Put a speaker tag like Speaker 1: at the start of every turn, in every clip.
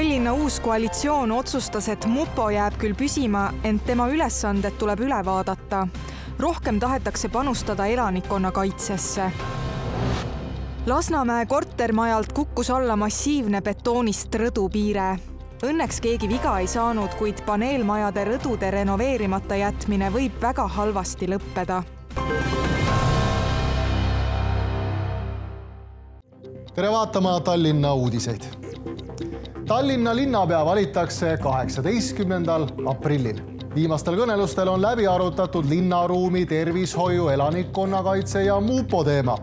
Speaker 1: Tallinna uus koalitsioon otsustas, et mupo jääb küll püsima, ent tema ülesanded tuleb üle vaadata. rohkem tahetakse panustada elanikkonnakaitsesse. Lasnamäe kortermajalt kukkus alla massiivne betoonist rõdupiire. Õnneks keegi viga ei saanud, kuid paneelmajade rõdude renoveerimata jätmine võib väga halvasti lõppeda
Speaker 2: tere vaatama Tallinna uudiseid. Tallinna linnapea valitakse kaheksateistkümnendal aprillil. viimastel kõnelustel on läbi arutatud linnaruumi, tervishoiu, elanikkonnakaitse ja mupo teema.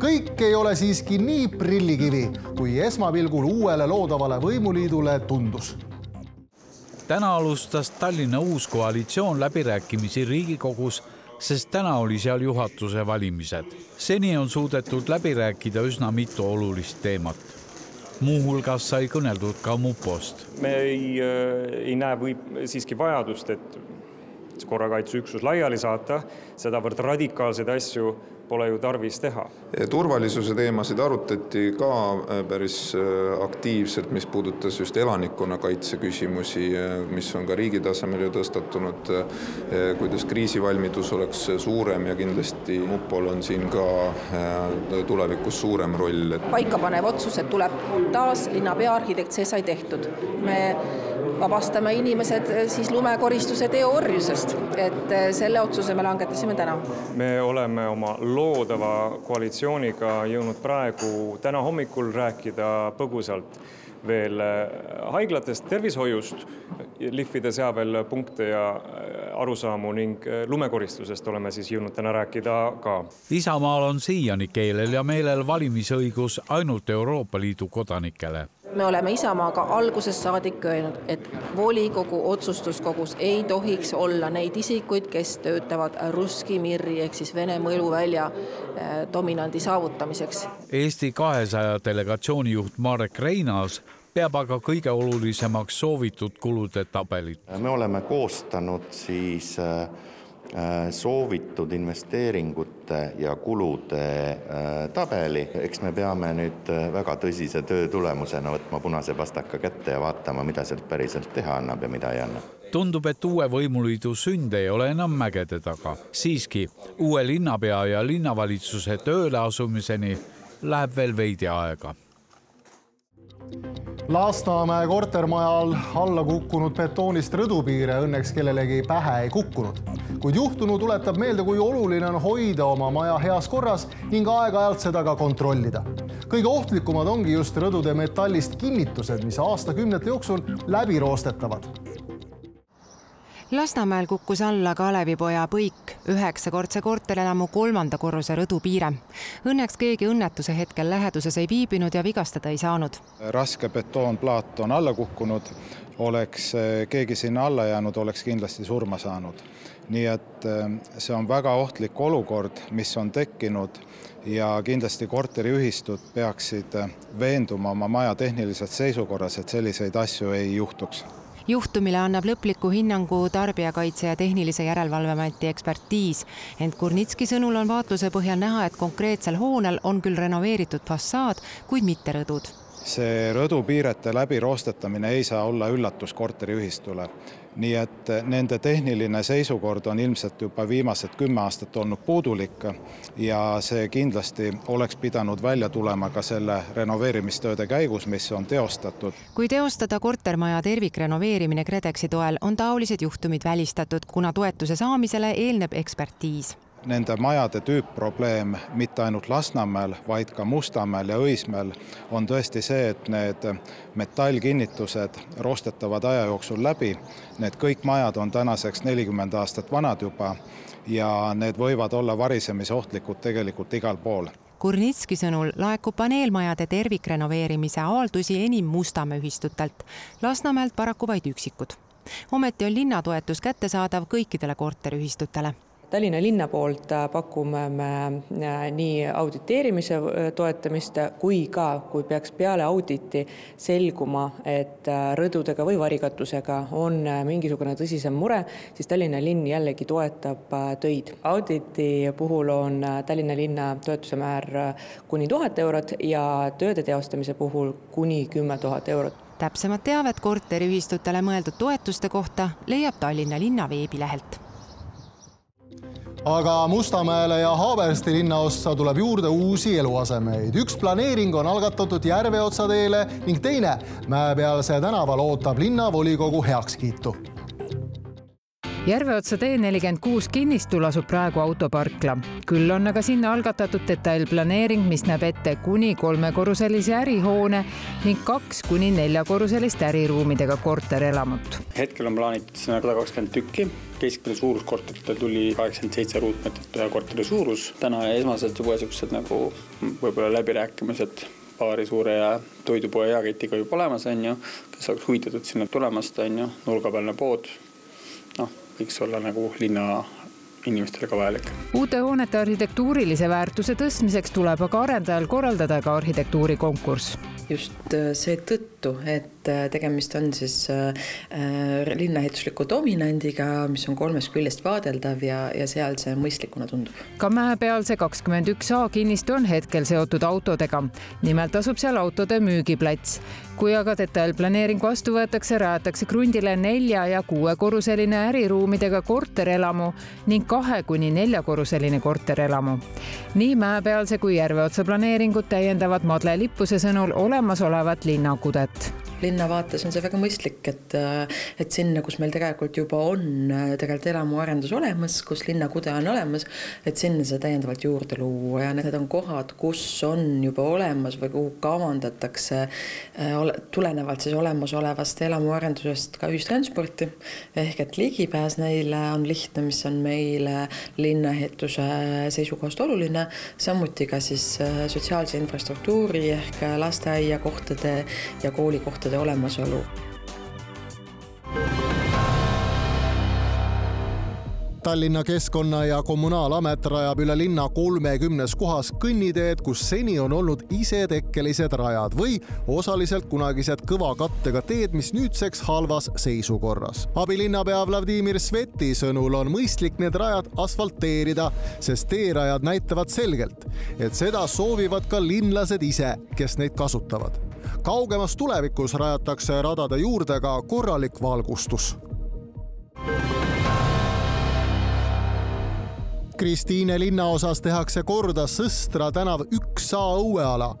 Speaker 2: kõik ei ole siiski nii prillikivi, kui esmapilgul uuele loodavale võimuliidule tundus
Speaker 3: täna alustas Tallinna uus koalitsioon läbirääkimisi Riigikogus sest täna oli seal juhatuse valimised. seni on suudetud läbi rääkida üsna mitu olulist teemat. Muuhulgas sai kõneldud ka mupost.
Speaker 4: me ei, ei näe või siiski vajadust, et korrakaitseüksus laiali saata, sedavõrd radikaalseid asju pole ju tarvis teha.
Speaker 5: turvalisuse teemasid arutati ka äh, päris äh, aktiivselt, mis puudutas just elanikkonnakaitse küsimusi, äh, mis on ka riigi tasemel ju tõstatunud, kuidas kriisivalmidus oleks suurem ja kindlasti mupol on siin ka tulevikus suurem roll.
Speaker 6: paikapanev otsus, et tuleb taas linnapea arhitekt, see sai tehtud. me vabastame inimesed siis lumekoristuse teoorjusest, et selle otsuse me langetasime täna.
Speaker 4: me oleme oma loodava koalitsiooniga jõudnud praegu täna hommikul rääkida põgusalt veel haiglatest, tervishoiust, lihvida seal veel punkte ja arusaamu ning lumekoristusest oleme siis jõudnud täna rääkida ka.
Speaker 3: Isamaal on siiani keelel ja meelel valimisõigus ainult Euroopa Liidu kodanikele
Speaker 6: me oleme Isamaaga algusest saadik öelnud, et volikogu otsustuskogus ei tohiks olla neid isikuid, kes töötavad Russki Mirri ehk siis Vene mõjuvälja äh, dominandi saavutamiseks.
Speaker 3: Eesti kahesaja delegatsiooni juht Marek Reinaas peab aga kõige olulisemaks soovitud kulude tabelit.
Speaker 7: me oleme koostanud siis Äh, soovitud investeeringute ja kulude äh, tabeli, eks me peame nüüd äh, väga tõsise töö tulemusena võtma punase pastaka kätte ja vaatama, mida sealt päriselt teha annab ja mida ei anna.
Speaker 3: Tundub, et uue võimuliidu sünd ei ole enam mägede taga. siiski uue linnapea ja linnavalitsuse tööle asumiseni läheb veel veidi aega.
Speaker 2: Lasnamäe kortermajal alla kukkunud betoonist rõdupiire õnneks kellelegi pähe ei kukkunud, kuid juhtunu tuletab meelde, kui oluline on hoida oma maja heas korras ning aeg-ajalt seda ka kontrollida. kõige ohtlikumad ongi just rõdude metallist kinnitused, mis aastakümnete jooksul läbi roostetavad
Speaker 1: Lasnamäel kukkus alla Kalevipoja põik, üheksakordse korterelamu kolmanda korruse rõdupiire. Õnneks keegi õnnetuse hetkel läheduses ei viibinud ja vigastada ei saanud.
Speaker 8: raske betoonplaat on alla kukkunud, oleks eh, keegi sinna alla jäänud, oleks kindlasti surma saanud. nii et eh, see on väga ohtlik olukord, mis on tekkinud ja kindlasti korteriühistud peaksid eh, veenduma oma maja tehnilises seisukorras, et selliseid asju ei juhtuks
Speaker 1: juhtumile annab lõpliku hinnangu Tarbijakaitse ja Tehnilise Järelevalve Ameti ekspertiis, ent Kurnitski sõnul on vaatluse põhjal näha, et konkreetsel hoonel on küll renoveeritud fassaad, kuid mitte rõdud
Speaker 8: see rõdupiirete läbiroostetamine ei saa olla üllatus korteriühistule. Nii et nende tehniline seisukord on ilmselt juba viimased kümme aastat olnud puudulik ja see kindlasti oleks pidanud välja tulema ka selle renoveerimistööde käigus, mis on teostatud.
Speaker 1: kui teostada kortermaja tervikrenoveerimine KredExi toel, on taolised juhtumid välistatud, kuna toetuse saamisele eelneb ekspertiis
Speaker 8: nende majade tüüpprobleem mitte ainult Lasnamäel, vaid ka Mustamäel ja Õismäel on tõesti see, et need metallkinnitused roostetavad aja jooksul läbi. Need kõik majad on tänaseks nelikümmend aastat vanad juba ja need võivad olla varisemisohtlikud tegelikult igal pool
Speaker 1: Kurnitski sõnul laekub paneelmajade tervikrenoveerimise avaldusi enim Mustamäe ühistutelt, Lasnamäelt paraku vaid üksikud. ometi on linnatoetus kättesaadav kõikidele korteriühistutele
Speaker 9: Tallinna linna poolt äh, pakume me äh, nii auditeerimise äh, toetamist kui ka, kui peaks peale auditi selguma, et rõdudega või varikatusega on mingisugune tõsisem mure, siis Tallinna linn jällegi toetab töid. auditi puhul on Tallinna linna toetuse määr kuni tuhat eurot ja tööde teostamise puhul kuni kümme tuhat eurot
Speaker 1: täpsemat teavet korteriühistutele mõeldud toetuste kohta leiab Tallinna linna veebilehelt
Speaker 2: aga Mustamäele ja Haabersti linnaossa tuleb juurde uusi eluasemeid. üks planeering on algatatud Järveotsa teele ning teine Mäepealse tänaval ootab linnavolikogu heakskiitu
Speaker 10: Järveotsa tee nelikümmend kuus kinnistul asub praegu autoparkla, küll on aga sinna algatatud detailplaneering, mis näeb ette kuni kolmekorruselise ärihoone ning kaks kuni neljakorruselist äriruumidega korterelamut.
Speaker 11: hetkel on plaanitud sinna sada kakskümmend tükki, keskmine suurus korteritel tuli kaheksakümmend seitse ruutmeetrit ühe korteri suurus. täna esmased juba siuksed nagu võib-olla läbirääkimised paari suure toidupoe jaeketiga juba olemas, on ju, kes oleks huvitatud sinna tulemast, on ju, nurgapealne pood võiks olla nagu linna inimestele ka vajalik.
Speaker 10: uute hoonete arhitektuurilise väärtuse tõstmiseks tuleb aga arendajal korraldada ka arhitektuurikonkurss.
Speaker 12: just äh, seetõttu, et äh, tegemist on siis äh, linnaehitusliku dominandiga, mis on kolmest küljest vaadeldav ja, ja seal see mõistlikuna tundub.
Speaker 10: ka Mäepealse kakskümmend üks A kinnistu on hetkel seotud autodega. nimelt asub seal autode müügiplats kui aga detailplaneering vastu võetakse, rajatakse krundile nelja ja kuuekorruseline äriruumidega korterelamu ning kahe kuni neljakorruseline korterelamu. nii Mäepealse kui Järveotsa planeeringud täiendavad Madle Lippuse sõnul olemasolevat linnakudet
Speaker 12: linna vaates on see väga mõistlik, et, et sinna, kus meil tegelikult juba on tegelikult elamuarendus olemas, kus linnakude on olemas, et sinna seda täiendavalt juurde luua ja need on kohad, kus on juba olemas või kuhu kavandatakse tulenevalt siis olemasolevast elamuarendusest ka ühistransporti. ehk et ligipääs neile on lihtne, mis on meile linnaehituse seisukohast oluline, samuti ka siis sotsiaalse infrastruktuuri ehk lasteaiakohtade ja koolikohtade töökohtade olemasolu.
Speaker 2: Tallinna Keskkonna- ja Kommunaalamet rajab üle linna kolmekümnes kohas kõnniteed, kus seni on olnud isetekkelised rajad või osaliselt kunagised kõva kattega teed, mis nüüdseks halvas seisukorras. abilinnapea Vladimir Sveti sõnul on mõistlik need rajad asfalteerida, sest teerajad näitavad selgelt, et seda soovivad ka linlased ise, kes neid kasutavad kaugemas tulevikus rajatakse radade juurde ka korralik valgustus. Kristiine linnaosas tehakse korda Sõstra tänav üks A õueala.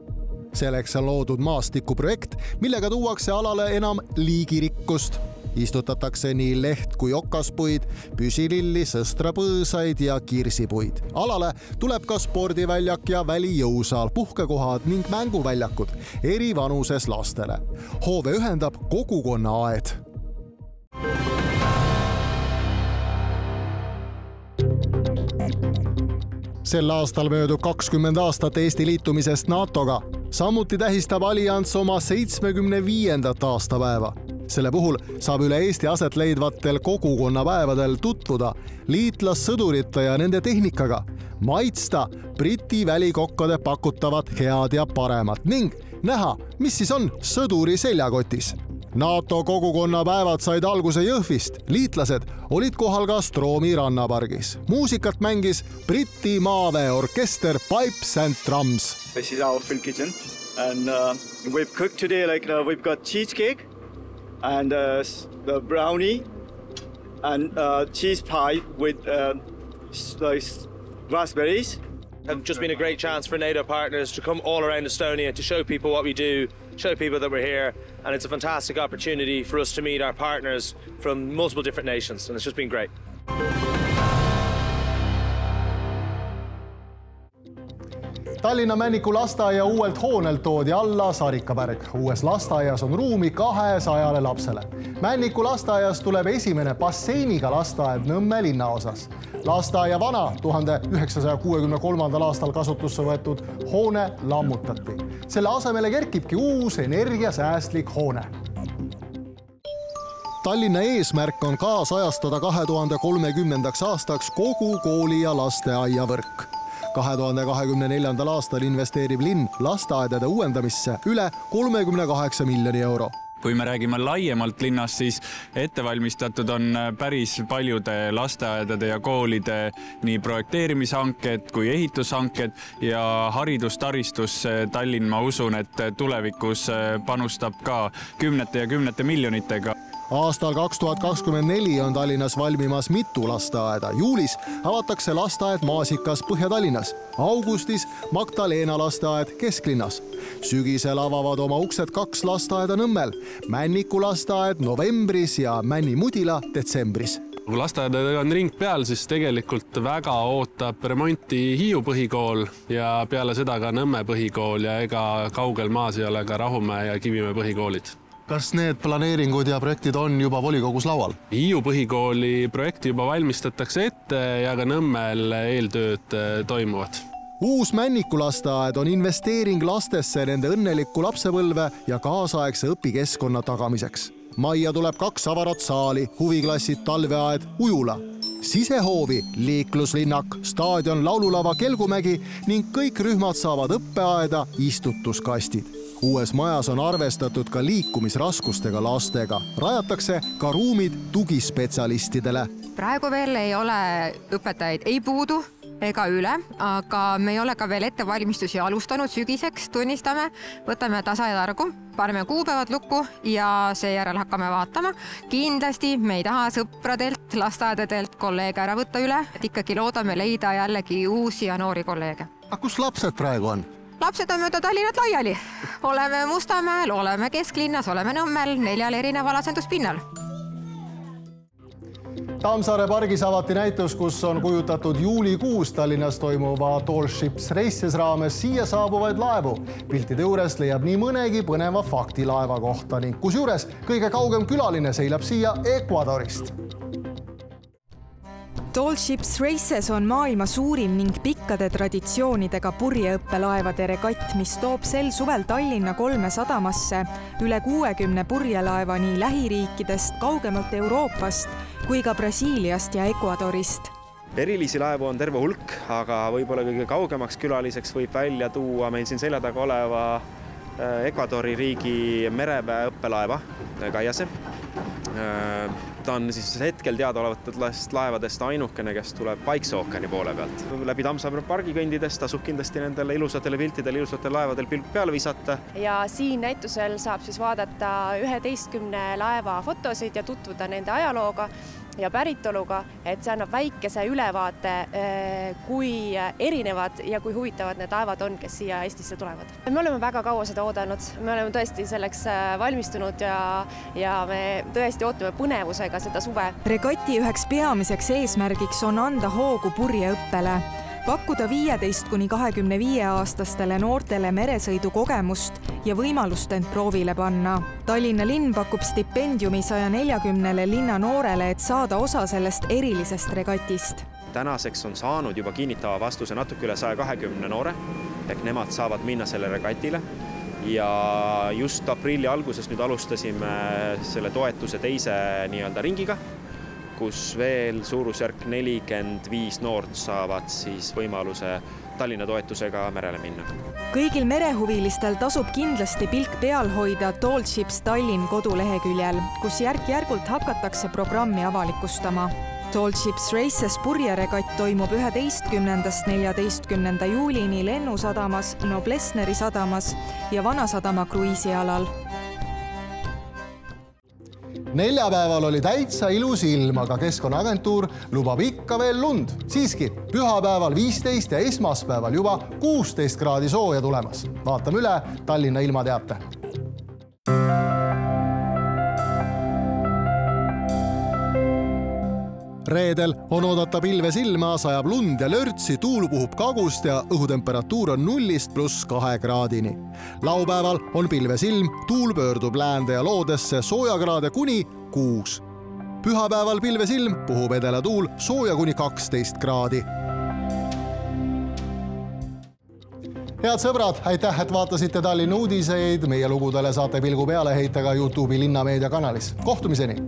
Speaker 2: selleks on loodud maastikuprojekt, millega tuuakse alale enam liigirikkust istutatakse nii leht kui okaspuid, püsililli, sõstrapõõsaid ja kirsipuid. alale tuleb ka spordiväljak ja välijõusaal, puhkekohad ning mänguväljakud eri vanuses lastele. hoove ühendab kogukonnaaed sel aastal möödub kakskümmend aastat Eesti liitumisest NATO-ga. samuti tähistab allianss oma seitsmekümne viiendat aastapäeva selle puhul saab üle Eesti aset leidvatel kogukonnapäevadel tutvuda liitlassõdurite ja nende tehnikaga, maitsta Briti välikokkade pakutavat head ja paremat ning näha, mis siis on sõduri seljakotis NATO kogukonnapäevad said alguse Jõhvist, liitlased olid kohal ka Stroomi rannapargis. muusikat mängis Briti maaväeorkester Pipes and Drums.
Speaker 13: This is our full kitchen and uh, we've cooked today like uh, we've got cheesecake and uh, the brownie and uh, cheese pie with uh, raspberries.
Speaker 14: Have just been a great chance for NATO partners to come all around Estonia to show people what we do, show people that we're here, and it's a fantastic opportunity for us to meet our partners from multiple different nations, and it's just been great.
Speaker 2: Tallinna Männiku lasteaia uuelt hoonelt toodi alla sarikapärg. uues lasteaias on ruumi kahesajale lapsele. Männiku lasteaias tuleb esimene basseiniga lasteaed Nõmme linnaosas. lasteaia vana tuhande üheksasaja kuuekümne kolmandal aastal kasutusse võetud hoone lammutati. selle asemele kerkibki uus energiasäästlik hoone Tallinna eesmärk on kaasajastada kahe tuhande kolmekümnendaks aastaks kogu kooli ja lasteaiavõrk kahe tuhande kahekümne neljandal aastal investeerib linn lasteaedade uuendamisse üle kolmekümne kaheksa miljoni euro.
Speaker 15: kui me räägime laiemalt linnast, siis ette valmistatud on päris paljude lasteaedade ja koolide nii projekteerimishanked kui ehitushanked ja haridustaristusse Tallinn, ma usun, et tulevikus panustab ka kümnete ja kümnete miljonitega
Speaker 2: aastal kaks tuhat kakskümmend neli on Tallinnas valmimas mitu lasteaeda. juulis avatakse lasteaed Maasikas Põhja-Tallinnas, augustis Magdalena lasteaed kesklinnas. sügisel avavad oma uksed kaks lasteaeda Nõmmel, Männiku lasteaed novembris ja Männi-Mudila detsembris
Speaker 16: kui lasteaedadega on ring peal, siis tegelikult väga ootab remonti Hiiu põhikool ja peale seda ka Nõmme põhikool ja ega kaugel maas ei ole ka Rahumäe ja Kivimäe põhikoolid
Speaker 2: kas need planeeringud ja projektid on juba volikogus laual?
Speaker 16: Hiiu põhikooli projekti juba valmistatakse ette ja ka Nõmmel eeltööd äh, toimuvad
Speaker 2: uus Männiku lasteaed on investeering lastesse nende õnnelikku lapsepõlve ja kaasaegse õpikeskkonna tagamiseks. majja tuleb kaks avarat saali, huviklassid, talveaed, ujula. sisehoovi liikluslinnak, staadion, laululava Kelgumägi ning kõik rühmad saavad õppeaeda istutuskastid uues majas on arvestatud ka liikumisraskustega lastega, rajatakse ka ruumid tugispetsialistidele.
Speaker 17: praegu veel ei ole õpetajaid ei puudu ega üle, aga me ei ole ka veel ettevalmistusi alustanud sügiseks, tunnistame, võtame tasajargu, paneme kuupäevad lukku ja seejärel hakkame vaatama. kindlasti me ei taha sõpradelt, lasteaedadelt kolleege ära võtta üle, et ikkagi loodame leida jällegi uusi ja noori kolleege.
Speaker 2: aga kus lapsed praegu on?
Speaker 17: Lapsed on mööda Tallinnat laiali. oleme Mustamäel, oleme kesklinnas, oleme Nõmmel, neljal erineval asenduspinnal.
Speaker 2: Tammsaare pargis avati näitus, kus on kujutatud juulikuus Tallinnas toimuva Tall Ships Races raames siia saabuvaid laevu. piltide juures leiab nii mõnegi põneva fakti laeva kohta ning kusjuures kõige kaugem külaline seilab siia Ecuadorist
Speaker 18: Tall Ships Races on maailma suurim ning pikkade traditsioonidega purjeõppelaevade regatt, mis toob sel suvel Tallinna kolme sadamasse üle kuuekümne purjelaeva nii lähiriikidest, kaugemalt Euroopast kui ka Brasiiliast ja Ecuadorist.
Speaker 19: Erilisi laevu on terve hulk, aga võib-olla kõige kaugemaks külaliseks võib välja tuua meil siin selja taga oleva äh, Ecuadori riigi mereväe õppelaeva Kaiase äh, ta on siis hetkel teadaolevatest laevadest ainukene, kes tuleb Vaikse ookeani poole pealt. läbi Tammsaare pargi kõndides tasub kindlasti nendele ilusatele piltidele, ilusatel laevadel pilk peale visata.
Speaker 20: ja siin näitusel saab siis vaadata üheteistkümne laeva fotosid ja tutvuda nende ajalooga ja päritoluga, et see annab väikese ülevaate, eh, kui erinevad ja kui huvitavad need laevad on, kes siia Eestisse tulevad. me oleme väga kaua seda oodanud, me oleme tõesti selleks eh, valmistunud ja, ja me tõesti ootame põnevusega seda suve.
Speaker 18: regati üheks peamiseks eesmärgiks on anda hoogu purjeõppele pakkuda viieteist kuni kahekümne viie aastastele noortele meresõidukogemust ja võimalust end proovile panna. Tallinna linn pakub stipendiumi saja neljakümnele linna noorele, et saada osa sellest erilisest regatist.
Speaker 19: tänaseks on saanud juba kinnitava vastuse natuke üle saja kahekümne noore ehk nemad saavad minna sellele regatile ja just aprilli alguses nüüd alustasime selle toetuse teise nii-öelda ringiga kus veel suurusjärk nelikümmend viis noort saavad siis võimaluse Tallinna toetusega merele minna.
Speaker 18: kõigil merehuvilistel tasub kindlasti pilk peal hoida Tall Ships Tallinn koduleheküljel, kus järk-järgult hakatakse programmi avalikustama. Tall Ships Races purjeregatt toimub üheteistkümnendast neljateistkümnenda juulini Lennusadamas, Noblessneri sadamas ja Vanasadama kruiisialal
Speaker 2: neljapäeval oli täitsa ilus ilm, aga Keskkonnaagentuur lubab ikka veel lund. siiski, pühapäeval viisteist ja esmaspäeval juba kuusteist kraadi sooja tulemas. vaatame üle Tallinna ilmateate reedel on oodata pilves ilma, sajab lund ja lörtsi, tuul puhub kagust ja õhutemperatuur on nullist pluss kahe kraadini. laupäeval on pilves ilm, tuul pöördub läände ja loodesse, soojakraade kuni kuus. pühapäeval pilves ilm, puhub edelatuul, sooja kuni kaksteist kraadi head sõbrad, aitäh, et vaatasite Tallinna uudiseid. meie lugudele saate pilgu peale heita ka Youtube'i Linnameedia kanalis. kohtumiseni